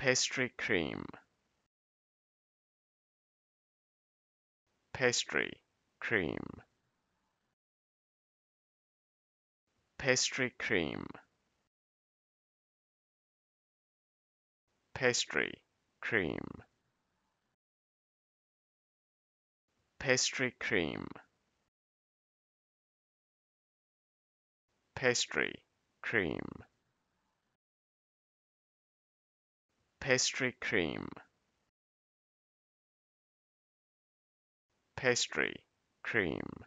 pastry cream. Pastry cream. Pastry cream. Pastry cream. Pastry cream. Pastry cream pastry cream. Pastry cream